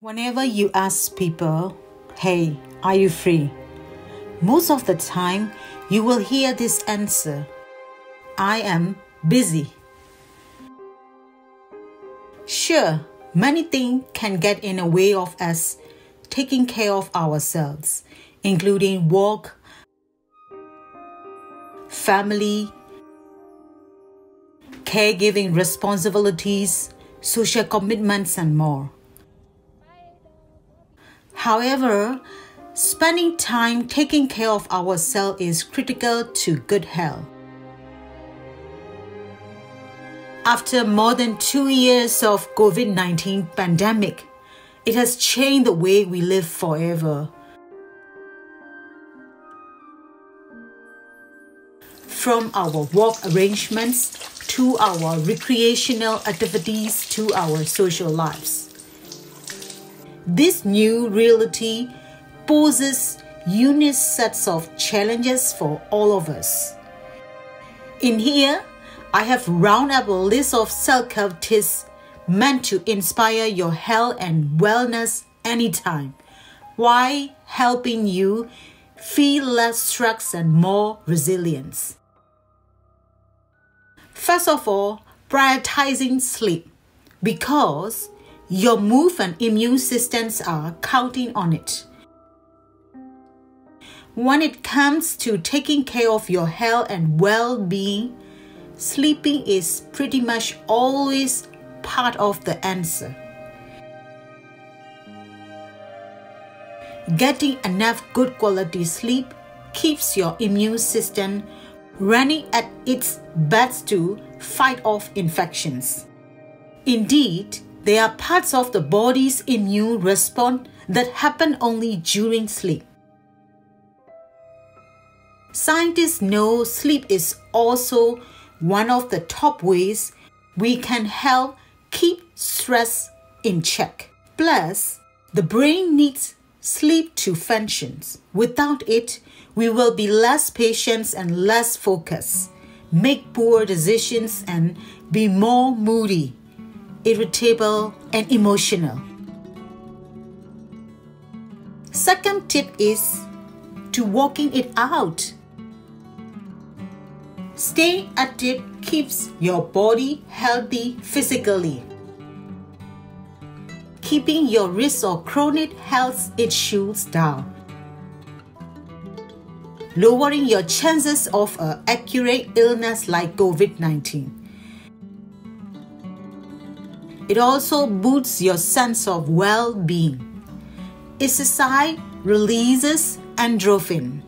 Whenever you ask people, hey, are you free? Most of the time, you will hear this answer I am busy. Sure, many things can get in the way of us taking care of ourselves, including work, family, caregiving responsibilities, social commitments, and more. However, spending time taking care of ourselves is critical to good health. After more than 2 years of COVID-19 pandemic, it has changed the way we live forever. From our work arrangements to our recreational activities to our social lives. This new reality poses unique sets of challenges for all of us. In here, I have round up a list of self-help tips meant to inspire your health and wellness anytime, while helping you feel less stress and more resilience. First of all, prioritizing sleep because your mood and immune systems are counting on it. When it comes to taking care of your health and well being, sleeping is pretty much always part of the answer. Getting enough good quality sleep keeps your immune system running at its best to fight off infections. Indeed, there are parts of the body's immune response that happen only during sleep. Scientists know sleep is also one of the top ways we can help keep stress in check. Plus, the brain needs sleep to function. Without it, we will be less patient and less focused, make poor decisions, and be more moody irritable, and emotional. Second tip is to working it out. Staying active keeps your body healthy physically. Keeping your risk of chronic health issues down. Lowering your chances of an accurate illness like COVID 19. It also boosts your sense of well being. Exercise releases endorphin.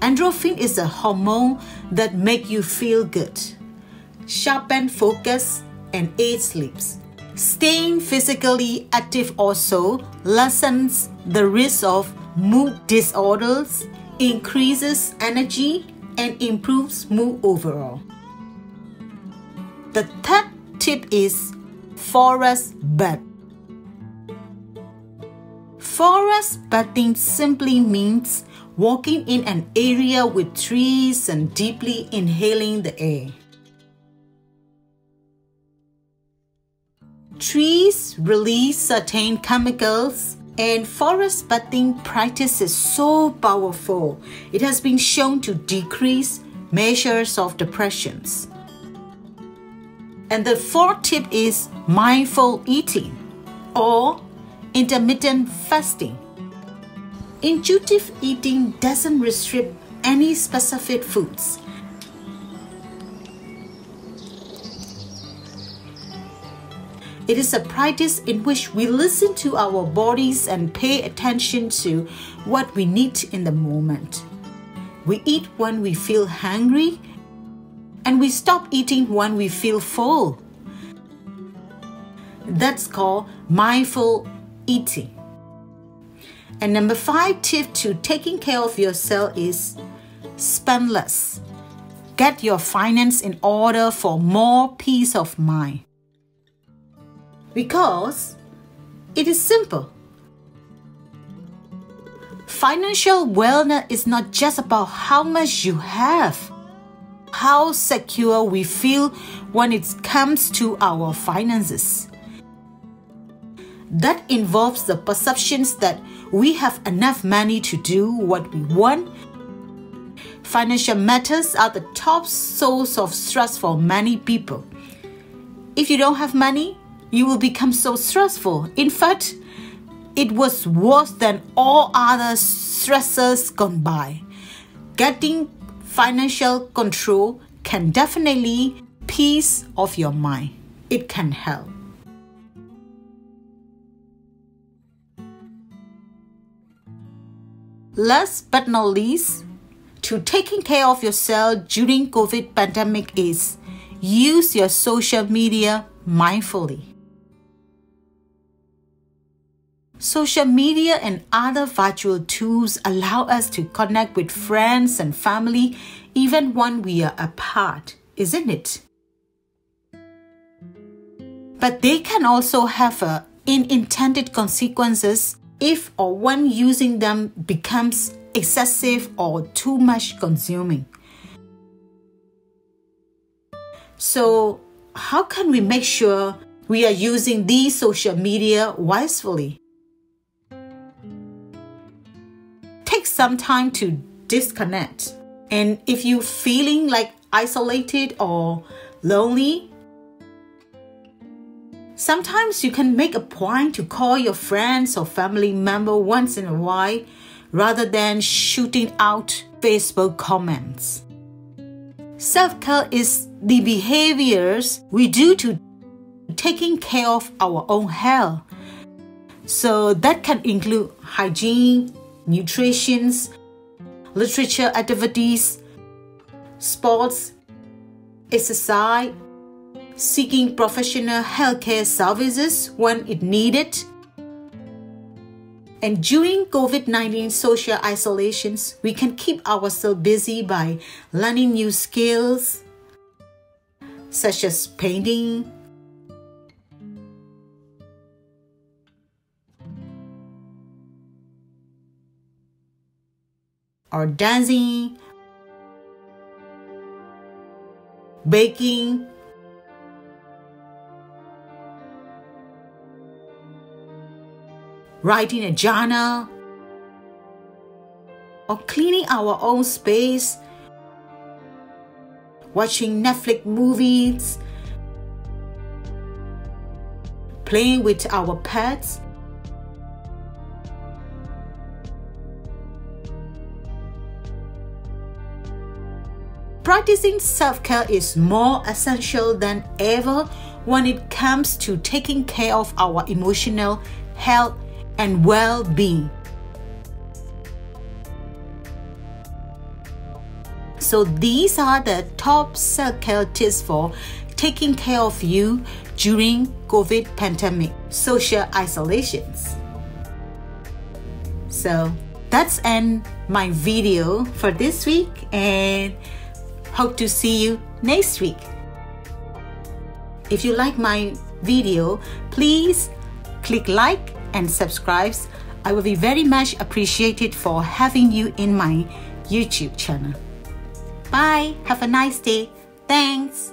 Endorphin is a hormone that makes you feel good, sharpen focus, and aid sleeps. Staying physically active also lessens the risk of mood disorders, increases energy, and improves mood overall. The third tip is forest bath. Forest bathing simply means walking in an area with trees and deeply inhaling the air. Trees release certain chemicals and forest bathing practice is so powerful. It has been shown to decrease measures of depressions. And the fourth tip is mindful eating or intermittent fasting. Intuitive eating doesn't restrict any specific foods. It is a practice in which we listen to our bodies and pay attention to what we need in the moment. We eat when we feel hungry and we stop eating when we feel full. That's called mindful eating. And number five tip to taking care of yourself is spend less. Get your finance in order for more peace of mind. Because it is simple. Financial wellness is not just about how much you have how secure we feel when it comes to our finances. That involves the perceptions that we have enough money to do what we want. Financial matters are the top source of stress for many people. If you don't have money, you will become so stressful. In fact, it was worse than all other stressors gone by. Getting financial control can definitely peace of your mind. It can help. Last but not least, to taking care of yourself during COVID pandemic is use your social media mindfully. Social media and other virtual tools allow us to connect with friends and family even when we are apart, isn't it? But they can also have uh, unintended consequences if or when using them becomes excessive or too much consuming. So, how can we make sure we are using these social media wisely? Some time to disconnect. And if you're feeling like isolated or lonely, sometimes you can make a point to call your friends or family member once in a while rather than shooting out Facebook comments. Self care is the behaviors we do to taking care of our own health. So that can include hygiene, nutrition, literature activities, sports, exercise, seeking professional healthcare services when it needed. And during COVID 19 social isolations, we can keep ourselves busy by learning new skills such as painting, or dancing, baking, writing a journal, or cleaning our own space, watching Netflix movies, playing with our pets, Practicing self care is more essential than ever when it comes to taking care of our emotional health and well being. So, these are the top self care tips for taking care of you during COVID pandemic social isolations. So, that's end my video for this week and Hope to see you next week. If you like my video, please click like and subscribe. I will be very much appreciated for having you in my YouTube channel. Bye. Have a nice day. Thanks.